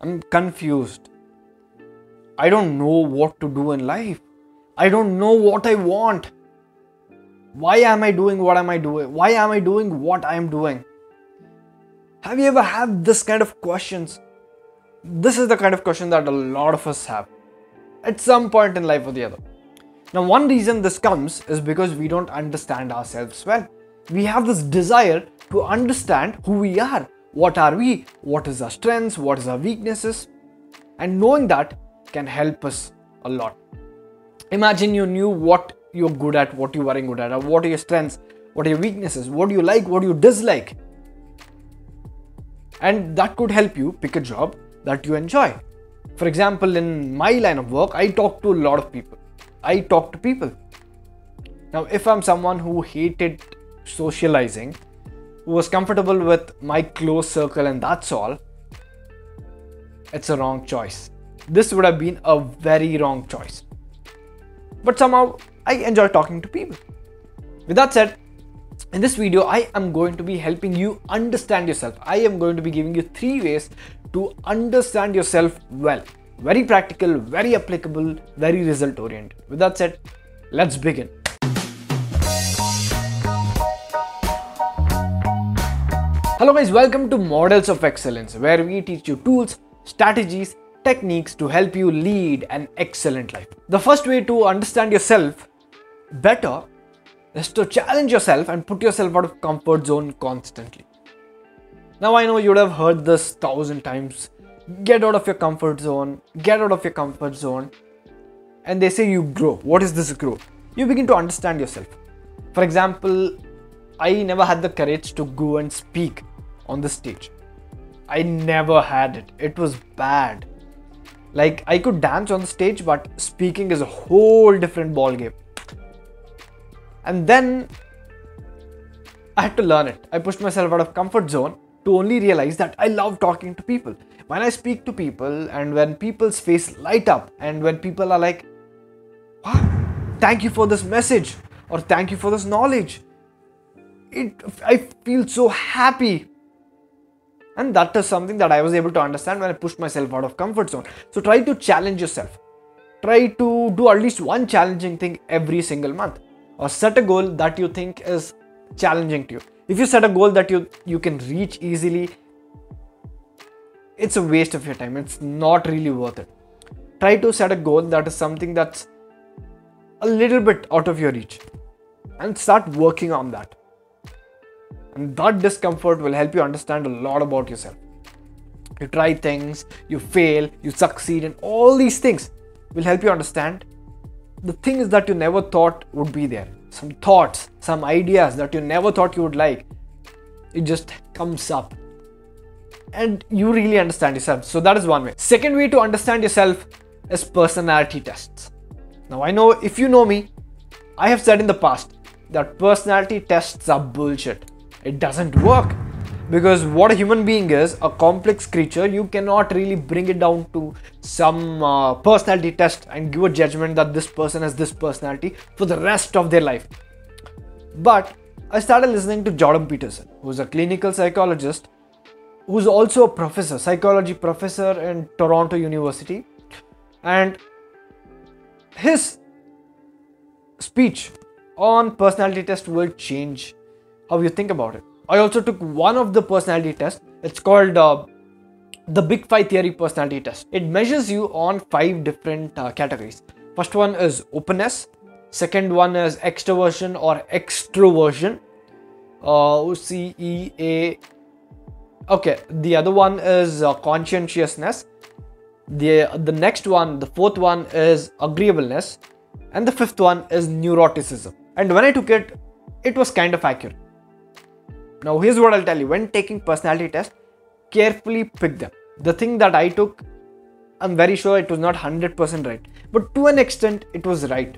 I'm confused. I don't know what to do in life. I don't know what I want. Why am I doing what am I doing? Why am I doing what I am doing? Have you ever had this kind of questions? This is the kind of question that a lot of us have at some point in life or the other. Now, one reason this comes is because we don't understand ourselves well. We have this desire to understand who we are. What are we? What is our strengths? What is our weaknesses? And knowing that can help us a lot. Imagine you knew what you're good at, what you weren't good at, what are your strengths, what are your weaknesses, what do you like, what do you dislike. And that could help you pick a job that you enjoy. For example, in my line of work, I talk to a lot of people. I talk to people. Now, if I'm someone who hated socializing, was comfortable with my close circle and that's all, it's a wrong choice. This would have been a very wrong choice. But somehow I enjoy talking to people. With that said, in this video, I am going to be helping you understand yourself. I am going to be giving you three ways to understand yourself well. Very practical, very applicable, very result oriented. With that said, let's begin. Hello guys, welcome to Models of Excellence, where we teach you tools, strategies, techniques to help you lead an excellent life. The first way to understand yourself better is to challenge yourself and put yourself out of comfort zone constantly. Now I know you would have heard this thousand times. Get out of your comfort zone, get out of your comfort zone. And they say you grow. What is this grow? You begin to understand yourself. For example, I never had the courage to go and speak on the stage. I never had it. It was bad. Like I could dance on the stage, but speaking is a whole different ball game. And then I had to learn it. I pushed myself out of comfort zone to only realize that I love talking to people. When I speak to people and when people's face light up and when people are like, wow, thank you for this message or thank you for this knowledge. It, I feel so happy. And that is something that I was able to understand when I pushed myself out of comfort zone. So try to challenge yourself. Try to do at least one challenging thing every single month or set a goal that you think is challenging to you if you set a goal that you you can reach easily it's a waste of your time it's not really worth it try to set a goal that is something that's a little bit out of your reach and start working on that and that discomfort will help you understand a lot about yourself. You try things you fail you succeed and all these things will help you understand the things that you never thought would be there. Some thoughts some ideas that you never thought you would like it just comes up. And you really understand yourself. So that is one way. Second way to understand yourself is personality tests. Now i know if you know me i have said in the past that personality tests are bullshit it doesn't work. Because what a human being is a complex creature you cannot really bring it down to some uh, personality test and give a judgment that this person has this personality for the rest of their life. But i started listening to jordan peterson who's a clinical psychologist who's also a professor psychology professor in toronto university. And his speech on personality test will change how you think about it I also took one of the personality tests. It's called uh, the Big Five Theory Personality Test. It measures you on five different uh, categories. First one is openness. Second one is extroversion or extroversion. Uh, C E A. Okay, the other one is uh, conscientiousness. The the next one, the fourth one is agreeableness, and the fifth one is neuroticism. And when I took it, it was kind of accurate now here's what I'll tell you. When taking personality test, carefully pick them. The thing that I took, I'm very sure it was not 100% right. But to an extent, it was right.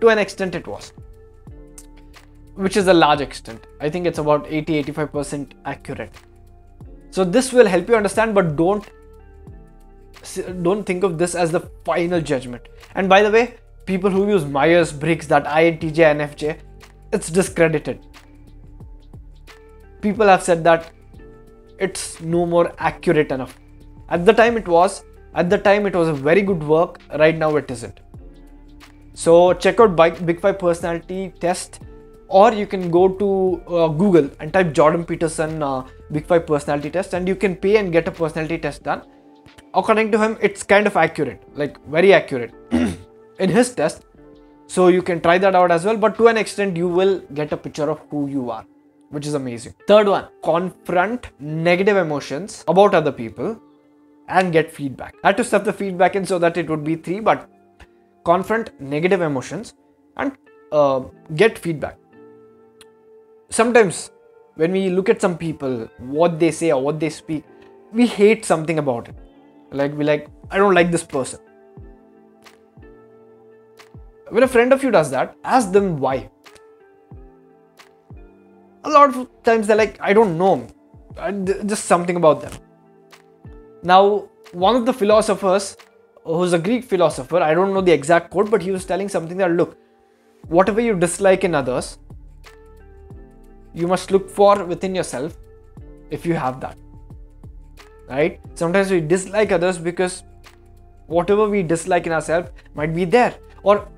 To an extent, it was. Which is a large extent. I think it's about 80-85% accurate. So this will help you understand, but don't don't think of this as the final judgment. And by the way, people who use Myers Briggs, that INTJ, NFJ, it's discredited people have said that it's no more accurate enough At the time it was. At the time it was a very good work. Right now it isn't. So check out Big Five personality test, or you can go to uh, Google and type Jordan Peterson uh, Big Five personality test, and you can pay and get a personality test done. According to him, it's kind of accurate, like very accurate in his test. So you can try that out as well, but to an extent, you will get a picture of who you are, which is amazing. Third one, confront negative emotions about other people and get feedback. I had to stuff the feedback in so that it would be three, but confront negative emotions and uh, get feedback. Sometimes when we look at some people, what they say or what they speak, we hate something about it. Like we like, I don't like this person. When a friend of you does that, ask them why. A lot of times they're like, I don't know, just something about them. Now, one of the philosophers who's a Greek philosopher, I don't know the exact quote, but he was telling something that look, whatever you dislike in others, you must look for within yourself if you have that. Right? Sometimes we dislike others because whatever we dislike in ourselves might be there, or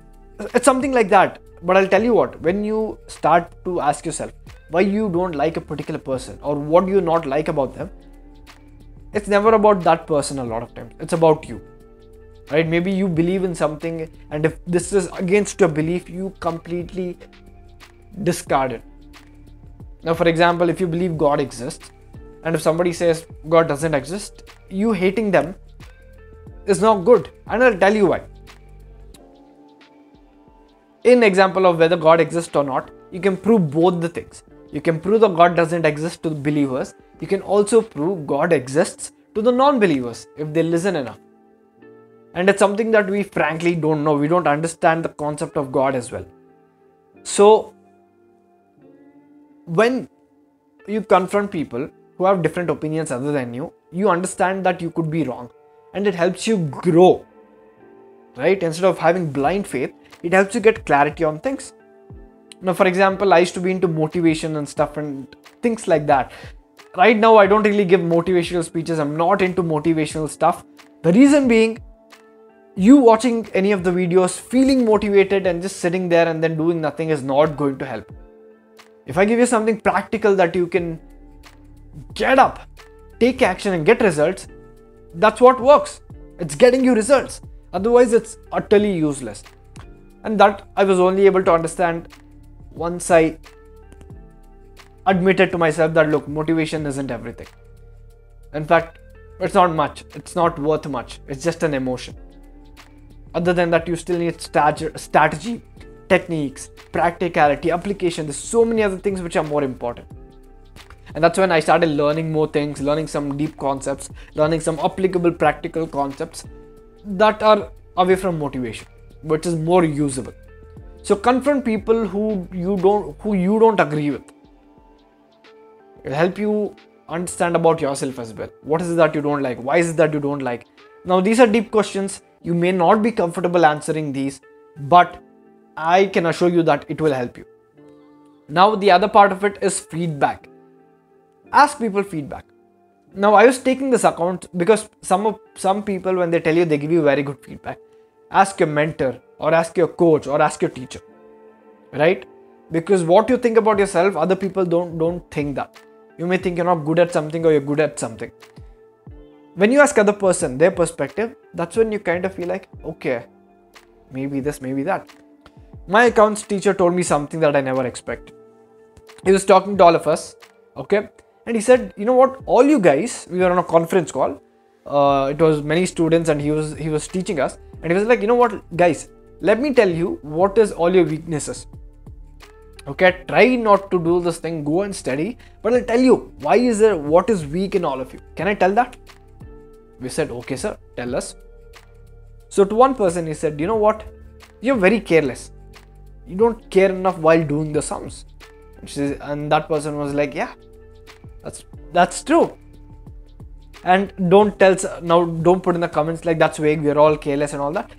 it's something like that. But I'll tell you what, when you start to ask yourself why you don't like a particular person or what you not like about them, it's never about that person a lot of times. It's about you right? Maybe you believe in something and if this is against your belief you completely discard it. Now for example if you believe god exists and if somebody says god doesn't exist you hating them is not good and i'll tell you why. In example of whether god exists or not you can prove both the things you can prove that god doesn't exist to the believers you can also prove god exists to the non-believers if they listen enough and it's something that we frankly don't know. We don't understand the concept of God as well. So, when you confront people who have different opinions other than you, you understand that you could be wrong and it helps you grow. Right? Instead of having blind faith, it helps you get clarity on things. Now, for example, I used to be into motivation and stuff and things like that. Right now, I don't really give motivational speeches. I'm not into motivational stuff. The reason being, you watching any of the videos feeling motivated and just sitting there and then doing nothing is not going to help. If I give you something practical that you can get up, take action, and get results, that's what works. It's getting you results. Otherwise, it's utterly useless. And that I was only able to understand once I admitted to myself that look, motivation isn't everything. In fact, it's not much, it's not worth much, it's just an emotion. Other than that, you still need strategy, techniques, practicality, application. There's so many other things which are more important. And that's when I started learning more things, learning some deep concepts, learning some applicable practical concepts that are away from motivation, which is more usable. So confront people who you don't who you don't agree with. It'll help you understand about yourself as well. What is it that you don't like? Why is it that you don't like? Now these are deep questions you may not be comfortable answering these, but I can assure you that it will help you. Now, the other part of it is feedback. Ask people feedback. Now, I was taking this account because some of some people, when they tell you, they give you very good feedback. Ask your mentor, or ask your coach, or ask your teacher, right? Because what you think about yourself, other people don't don't think that. You may think you're not good at something or you're good at something. When you ask other person their perspective that's when you kind of feel like okay maybe this maybe that. My accounts teacher told me something that i never expected. He was talking to all of us okay? And he said you know what? All you guys we were on a conference call. Uh, it was many students and he was he was teaching us. And he was like you know what guys let me tell you what is all your weaknesses okay try not to do this thing go and study but i'll tell you why is there what is weak in all of you can i tell that we said, okay, sir, tell us. So to one person, he said, you know what? You're very careless. You don't care enough while doing the sums. And that person was like, yeah, that's that's true. And don't tell now. Don't put in the comments like that's vague. We're all careless and all that.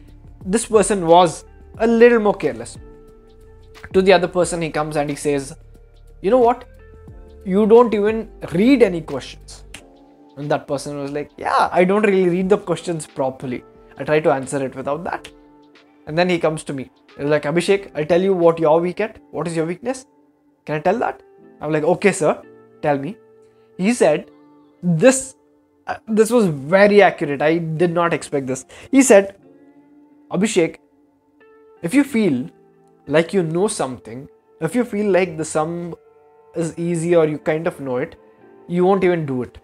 This person was a little more careless. To the other person, he comes and he says, you know what? You don't even read any questions And that person was like, Yeah, I don't really read the questions properly. I try to answer it without that. And then he comes to me. He's like, Abhishek, I'll tell you what you're weak at. What is your weakness? Can I tell that? I'm like, Okay, sir, tell me. He said, This uh, this was very accurate. I did not expect this. He said, Abhishek, if you feel like you know something, if you feel like the sum is easy or you kind of know it, you won't even do it.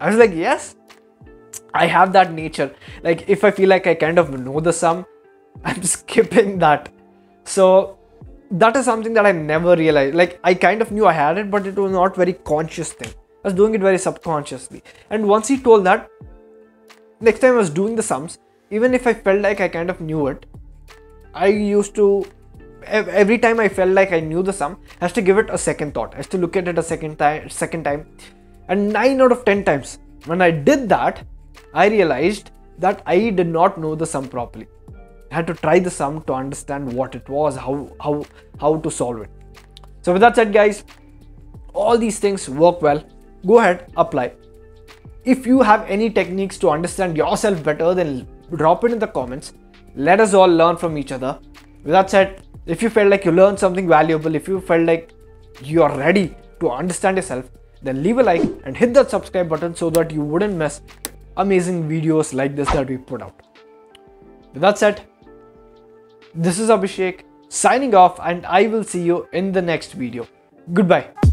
I was like, yes, I have that nature. Like, if I feel like I kind of know the sum, I'm skipping that. So, that is something that I never realized. Like, I kind of knew I had it, but it was not very conscious thing. I was doing it very subconsciously. And once he told that, next time I was doing the sums, even if I felt like I kind of knew it, I used to every time I felt like I knew the sum, I has to give it a second thought. I has to look at it a second time, second time, and nine out of ten times when I did that, I realized that I did not know the sum properly. I had to try the sum to understand what it was, how how how to solve it. So with that said, guys, all these things work well. Go ahead, apply. If you have any techniques to understand yourself better, then drop it in the comments. Let us all learn from each other. With that said, if you felt like you learned something valuable, if you felt like you are ready to understand yourself, then leave a like and hit that subscribe button so that you wouldn't miss amazing videos like this that we put out. With that said, this is Abhishek signing off and I will see you in the next video. Goodbye.